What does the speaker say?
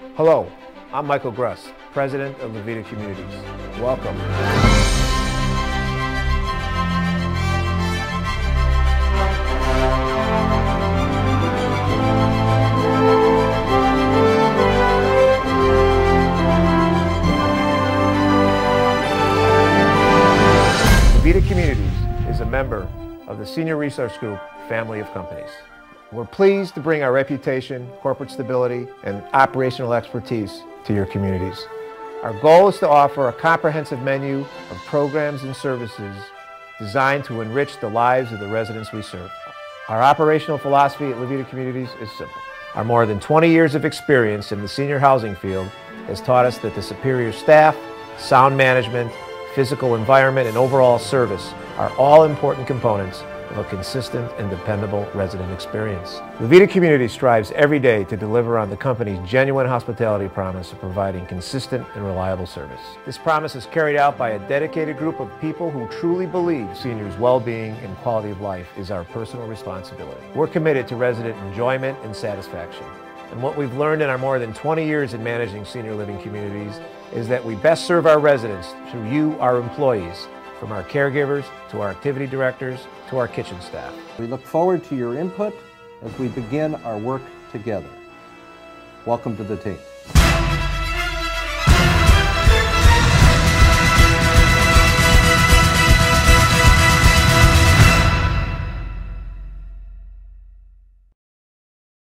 Hello, I'm Michael Gruss, President of Levita Communities. Welcome. Levita Communities is a member of the Senior Resource Group family of companies. We're pleased to bring our reputation, corporate stability, and operational expertise to your communities. Our goal is to offer a comprehensive menu of programs and services designed to enrich the lives of the residents we serve. Our operational philosophy at Levita Communities is simple. Our more than 20 years of experience in the senior housing field has taught us that the superior staff, sound management, physical environment, and overall service are all important components of a consistent and dependable resident experience. Levita Community strives every day to deliver on the company's genuine hospitality promise of providing consistent and reliable service. This promise is carried out by a dedicated group of people who truly believe seniors' well-being and quality of life is our personal responsibility. We're committed to resident enjoyment and satisfaction. And what we've learned in our more than 20 years in managing senior living communities is that we best serve our residents through you, our employees, from our caregivers to our activity directors to our kitchen staff. We look forward to your input as we begin our work together. Welcome to the team.